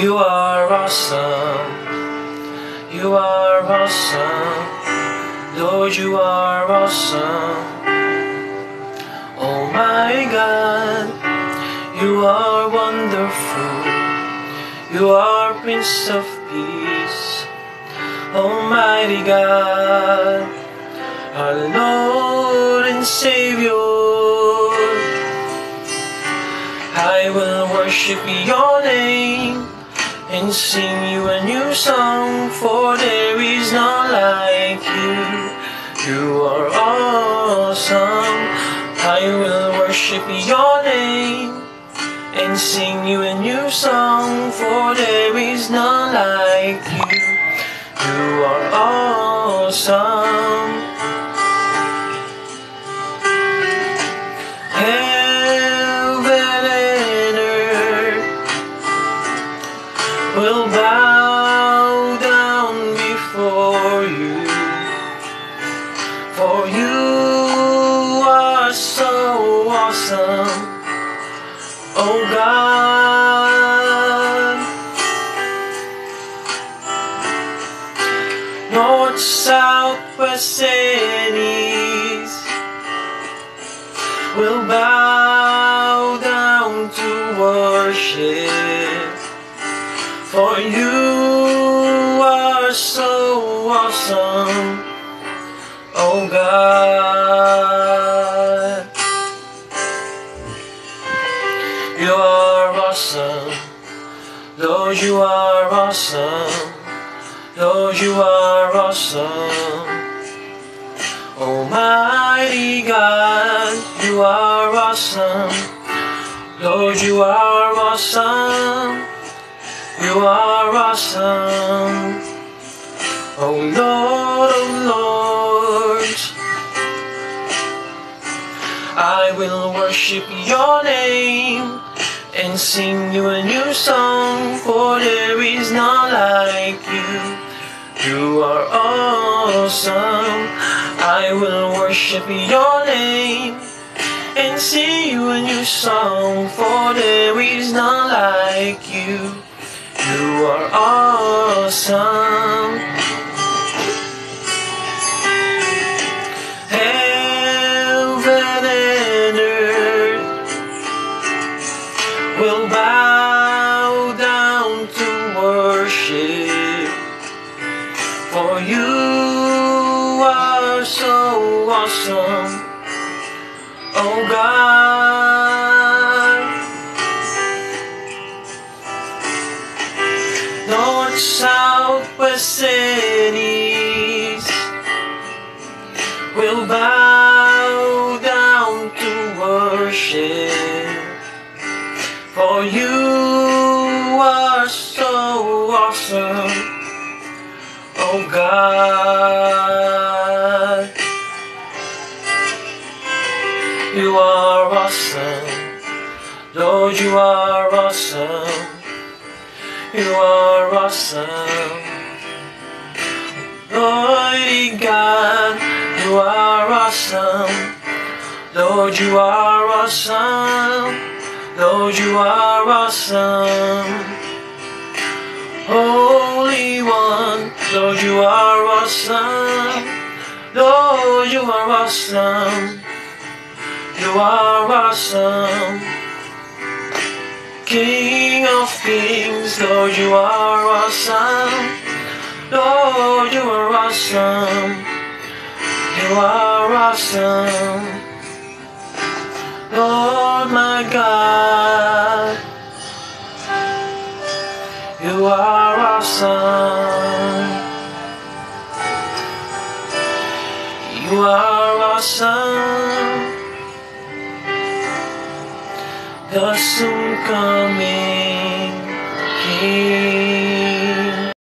You are awesome. You are awesome. Lord, you are awesome. Oh my God, you are wonderful. You are Prince of Peace. Almighty God, our Lord and Savior. I will worship your name and sing you a new song, for there is none like you. You are awesome. I will worship your name and sing you a new song, for there is none like you. You are awesome. Will bow down before you. For you are so awesome, oh God. North, south, west, and east will bow down to worship. For you are so awesome, oh God. You are awesome, Lord, you are awesome, Lord, you are awesome. Almighty God, you are awesome, Lord, you are awesome. You are awesome, oh Lord oh, of Lords. I will worship your name and sing you a new song, for there is none like you. You are awesome. I will worship your name and sing you a new song, for there is none like you. You are awesome. Heaven and earth will bow down to worship. For you are so awesome, oh God. And will bow down to worship. For you are so awesome, oh God. You are awesome, Lord, you are awesome. You are awesome. Mighty God, you are awesome. Lord, you are awesome. Lord, you are awesome. Holy One, Lord, you are awesome. Lord, you are awesome. You are awesome. King of kings, Lord, you are awesome. Lord, you are awesome. You are awesome. Lord, my God, you are awesome. You are awesome. The soon coming King.